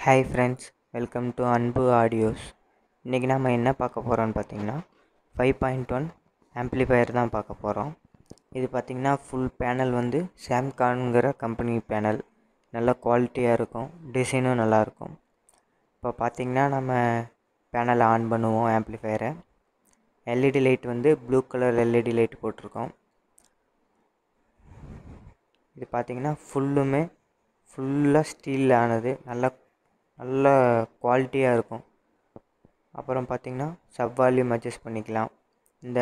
Hi friends welcome to Anbu audios இன்றைக்கி நம்ம என்ன பார்க்க போகிறோம்னு பார்த்தீங்கன்னா ஃபைவ் பாயிண்ட் ஒன் ஆம்ப்ளிஃபையர் தான் பார்க்க போகிறோம் இது பார்த்திங்கன்னா ஃபுல் பேனல் வந்து சாம்கான்ங்கிற கம்பெனி பேனல் நல்ல குவாலிட்டியாக இருக்கும் டிசைனும் நல்லாயிருக்கும் இப்போ பார்த்திங்கன்னா நம்ம பேனலை ஆன் பண்ணுவோம் ஆம்ப்ளிஃபையரை எல்இடி லைட் வந்து ப்ளூ கலர் எல்இடி லைட் போட்டிருக்கோம். இது பார்த்திங்கன்னா ஃபுல்லுமே ஃபுல்லாக ஸ்டீலில் ஆனது நல்லா நல்ல குவாலிட்டியாக இருக்கும். அப்புறம் பார்த்திங்கன்னா சப் வால்யூம் அட்ஜஸ்ட் பண்ணிக்கலாம். இந்த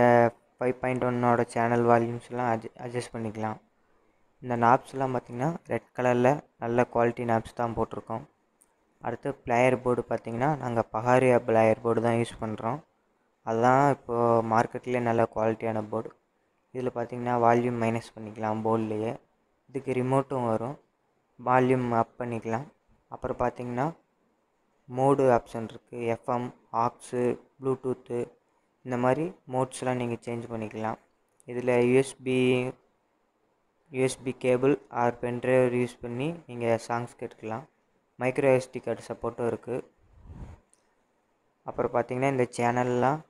ஃபைவ் பாயிண்ட் ஒன்னோட சேனல் வால்யூம்ஸ்லாம் அட்ஜ அட்ஜஸ்ட் பண்ணிக்கலாம். இந்த நாப்ஸ்லாம் பார்த்திங்கன்னா ரெட் கலரில் நல்ல குவாலிட்டி நாப்ஸ் தான் போட்டிருக்கோம். அடுத்து பிளேயர் போர்டு பார்த்திங்கன்னா நாங்கள் பஹாரி பிளேயர் போர்டு தான் யூஸ் பண்ணுறோம் அதுதான் இப்போது மார்க்கெட்லேயே நல்ல குவாலிட்டியான போர்டு இதில் பார்த்திங்கன்னா வால்யூம் மைனஸ் பண்ணிக்கலாம் போர்ட்லேயே இதுக்கு ரிமோட்டும் வரும். வால்யூம் அப் பண்ணிக்கலாம். அப்புறம் பார்த்திங்கன்னா மோடு ஆப்ஷன் இருக்குது எஃப்எம் ஆக்ஸு ப்ளூடூத்து இந்த மாதிரி மோட்ஸ்லாம் நீங்கள் சேஞ்ச் பண்ணிக்கலாம். இதில் USB USB cable or pendrive use பண்ணி நீங்கள் சாங்ஸ் கேட்டுக்கலாம். மைக்ரோ எஸ்டி கார்டு சப்போர்ட்டும் இருக்குது அப்புறம் பார்த்திங்கன்னா இந்த சேனல்லாம்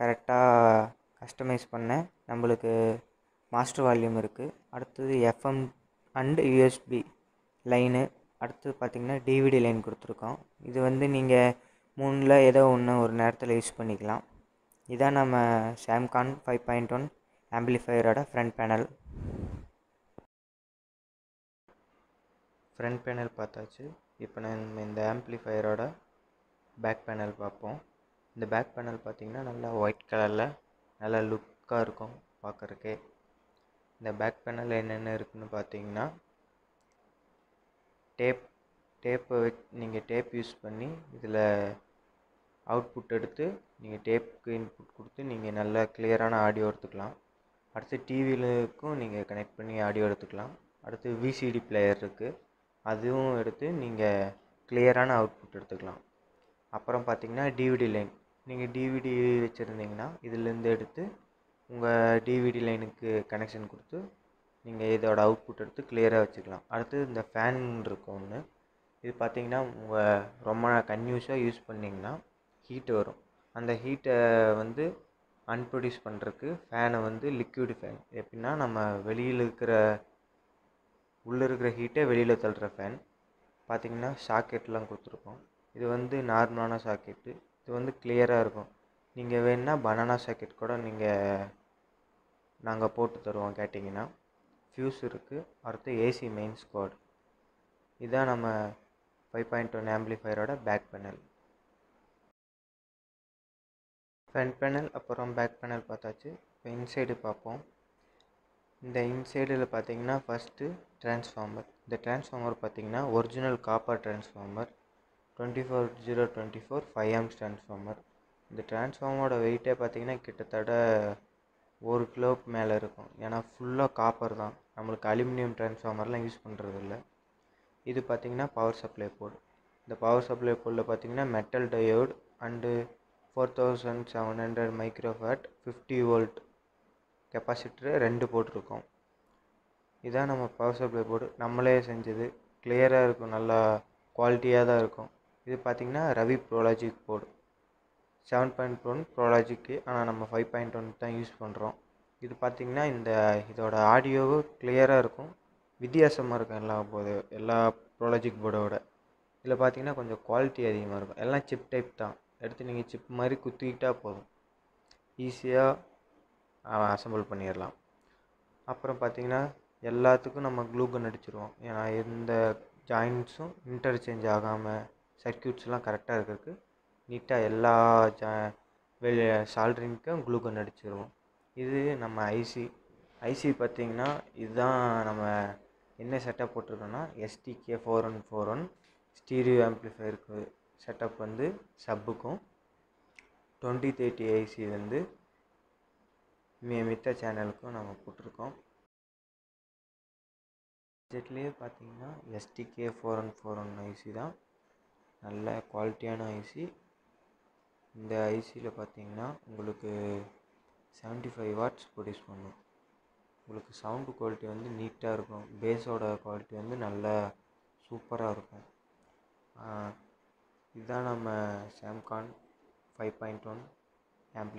கரெக்டாக கஸ்டமைஸ் பண்ண நம்மளுக்கு மாஸ்டர் வால்யூம் இருக்குது அடுத்தது எஃப்எம் அண்டு யூஎஸ்பி லைனு அடுத்து பார்த்திங்கன்னா டிவிடி லைன் கொடுத்துருக்கோம். இது வந்து நீங்கள் மூணில் ஏதோ ஒன்று ஒரு நேரத்தில் யூஸ் பண்ணிக்கலாம். இதான் நம்ம சாம்கான் ஃபைவ் பாயிண்ட் ஒன் ஆம்பிளிஃபையரோட ஃப்ரண்ட் பேனல் ஃப்ரண்ட் பேனல் பார்த்தாச்சு. இப்போ நம்ம இந்த ஆம்பிளிஃபையரோட பேக் பேனல் பார்ப்போம். இந்த பேக் பேனல் பார்த்திங்கன்னா நல்லா ஒயிட் கலரில் நல்லா லுக்காக இருக்கும் பார்க்குறக்கே. இந்த பேக் பேனல் என்னென்ன இருக்குதுன்னு பார்த்தீங்கன்னா டேப் டேப்பை வச் நீங்கள் டேப் யூஸ் பண்ணி இதில் அவுட்புட் எடுத்து நீங்கள் டேப்புக்கு இன்புட் கொடுத்து நீங்கள் நல்லா கிளியரான ஆடியோ எடுத்துக்கலாம். அடுத்து டிவிலுக்கும் நீங்கள் கனெக்ட் பண்ணி ஆடியோ எடுத்துக்கலாம். அடுத்து விசிடி பிளேயர் இருக்குது அதுவும் எடுத்து நீங்கள் கிளியரான அவுட்புட் எடுத்துக்கலாம். அப்புறம் பார்த்தீங்கன்னா டிவிடி லைன் நீங்கள் டிவிடி வச்சுருந்தீங்கன்னா இதிலேருந்து எடுத்து உங்கள் டிவிடி லைனுக்கு கனெக்ஷன் கொடுத்து நீங்கள் இதோட அவுட்புட் எடுத்து கிளியராக வச்சுக்கலாம். அடுத்து இந்த ஃபேன் இருக்கும் ஒன்று இது பார்த்தீங்கன்னா உங்கள் ரொம்ப கன்யூஸாக யூஸ் பண்ணிங்கன்னா ஹீட்டு வரும். அந்த ஹீட்டை வந்து அன்ப்ரொடியூஸ் பண்ணுறதுக்கு ஃபேனை வந்து லிக்விட் ஃபேன் எப்படின்னா நம்ம வெளியில் இருக்கிற உள்ளே இருக்கிற ஹீட்டை வெளியில் தள்ளுற ஃபேன் பார்த்திங்கன்னா சாக்கெட்லாம் கொடுத்துருக்கோம். இது வந்து நார்மலான சாக்கெட்டு இது வந்து கிளியராக இருக்கும். நீங்கள் வேணுன்னா பனானா சாக்கெட் கூட நீங்கள் நாங்கள் போட்டு தருவோம் கேட்டிங்கன்னா. ஃப்யூஸ் இருக்குது அடுத்து ஏசி மெயின் ஸ்குவாட் இதுதான் நம்ம ஃபைவ் பாயிண்ட் ஒன் ஆம்பிளிஃபையரோட பேக் பேனல் ஃப்ரண்ட் பேனல் அப்புறம் பேக் பேனல் பார்த்தாச்சு. இப்போ இன்சைடு பார்ப்போம். இந்த இன்சைடில் பார்த்தீங்கன்னா ஃபஸ்ட்டு டிரான்ஸ்ஃபார்மர் இந்த டிரான்ஸ்ஃபார்மர் பார்த்தீங்கன்னா original copper transformer twenty four zero twenty four five amps transformer இந்த டிரான்ஸ்ஃபார்மரோட வெயிட்டே பார்த்தீங்கன்னா கிட்டத்தட்ட ஒரு கிலோவுக்கு மேலே இருக்கும். ஏன்னா ஃபுல்லாக காப்பர் தான். நம்மளுக்கு அலுமினியம் டிரான்ஸ்ஃபார்மர்லாம் யூஸ் பண்ணுறது இல்லை இது பார்த்திங்கன்னா பவர் சப்ளை போர்டு இந்த பவர் சப்ளை போர்டில் பார்த்திங்கன்னா metal diode and four thousand seven hundred microfarad fifty volt capacitor ரெண்டு போட்டிருக்கோம். இதான் நம்ம பவர் சப்ளை போர்டு நம்மளே செஞ்சது. கிளியராக இருக்கும். நல்லா குவாலிட்டியாக தான் இருக்கும். இது பார்த்திங்கன்னா Ravi prologic board seven point one prologic ஆனால் நம்ம ஃபைவ் பாயிண்ட் ஒன் தான் யூஸ் பண்ணுறோம் இது பார்த்திங்கன்னா இந்த இதோட ஆடியோவும் கிளியராக இருக்கும். வித்தியாசமாக இருக்கும் எல்லா போது எல்லா ப்ரோலாஜிக் போர்டோட இதில் பார்த்திங்கன்னா கொஞ்சம் குவாலிட்டி அதிகமாக இருக்கும். எல்லாம் சிப் டைப் தான். எடுத்து நீங்கள் சிப் மாதிரி குத்திக்கிட்டால் போதும். ஈஸியாக அசம்பிள் பண்ணிடலாம் அப்புறம் பார்த்திங்கன்னா எல்லாத்துக்கும் நம்ம க்ளூகன் அடிச்சிருவோம். ஏன்னா எந்த ஜாயின்ட்ஸும் இன்டர்சேஞ்ச் ஆகாமல் சர்க்கியூட்ஸ்லாம் கரெக்டாக இருக்கிறதுக்கு நீட்டாக எல்லா ஜா வெளி சால்ட்ரிங்க்கும் குளுக்கோன் அடிச்சிருவோம். இது நம்ம ஐசி ஐசி பார்த்திங்கன்னா இதுதான் நம்ம என்ன setup போட்டிருக்கோன்னா STK four one four one stereo ஆம்ப்ளிஃபையருக்கு setup வந்து சப்புக்கும் டுவெண்ட்டி தேர்ட்டி ஐசி வந்து மித்த சேனலுக்கும் நம்ம போட்டிருக்கோம். பட்ஜெட்லேயே பார்த்தீங்கன்னா STK four one four one IC தான். நல்ல குவாலிட்டியான ஐசி இந்த ஐசியில் பார்த்தீங்கன்னா உங்களுக்கு செவன்ட்டி ஃபைவ் வாட்ஸ் ப்ரொடியூஸ் பண்ணும். உங்களுக்கு சவுண்டு குவாலிட்டி வந்து நீட்டாக இருக்கும். பேஸோட குவாலிட்டி வந்து நல்லா சூப்பராக இருக்கும். இதுதான் நம்ம Samcon five point one amplifier